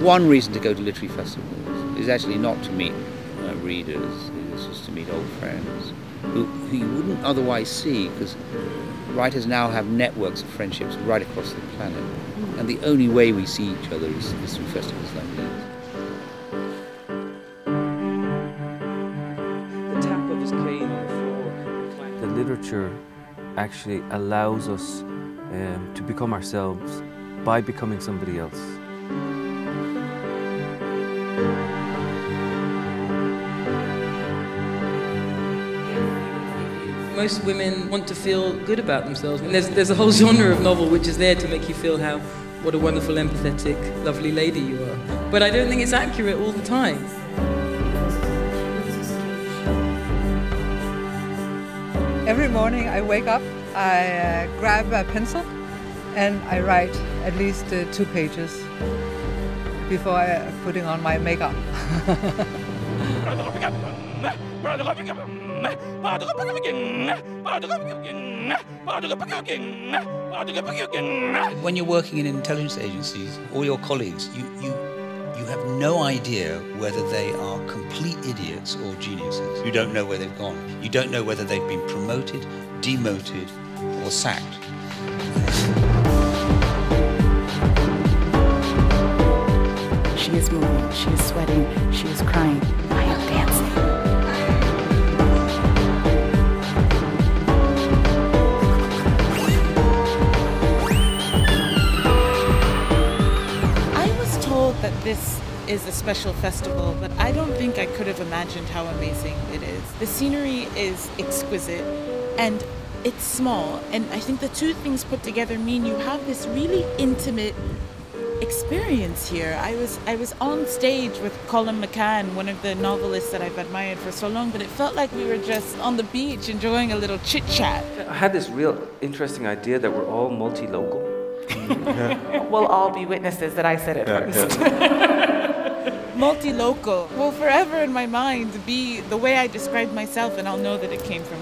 One reason to go to literary festivals is actually not to meet uh, readers, it's just to meet old friends who, who you wouldn't otherwise see because writers now have networks of friendships right across the planet. And the only way we see each other is, is through festivals like these. The tap of his cane on the floor. The literature actually allows us um, to become ourselves by becoming somebody else. Most women want to feel good about themselves. And there's, there's a whole genre of novel which is there to make you feel how, what a wonderful, empathetic, lovely lady you are. But I don't think it's accurate all the time. Every morning I wake up, I uh, grab a pencil and I write at least uh, two pages before I, putting on my makeup. When you're working in intelligence agencies, all your colleagues, you, you, you have no idea whether they are complete idiots or geniuses. You don't know where they've gone. You don't know whether they've been promoted, demoted, or sacked. That this is a special festival, but I don't think I could have imagined how amazing it is. The scenery is exquisite and it's small, and I think the two things put together mean you have this really intimate experience here. I was I was on stage with Colum McCann, one of the novelists that I've admired for so long, but it felt like we were just on the beach enjoying a little chit chat. I had this real interesting idea that we're all multi-local. We'll all be witnesses that I said it first. Multi-local. Will forever in my mind be the way I described myself, and I'll know that it came from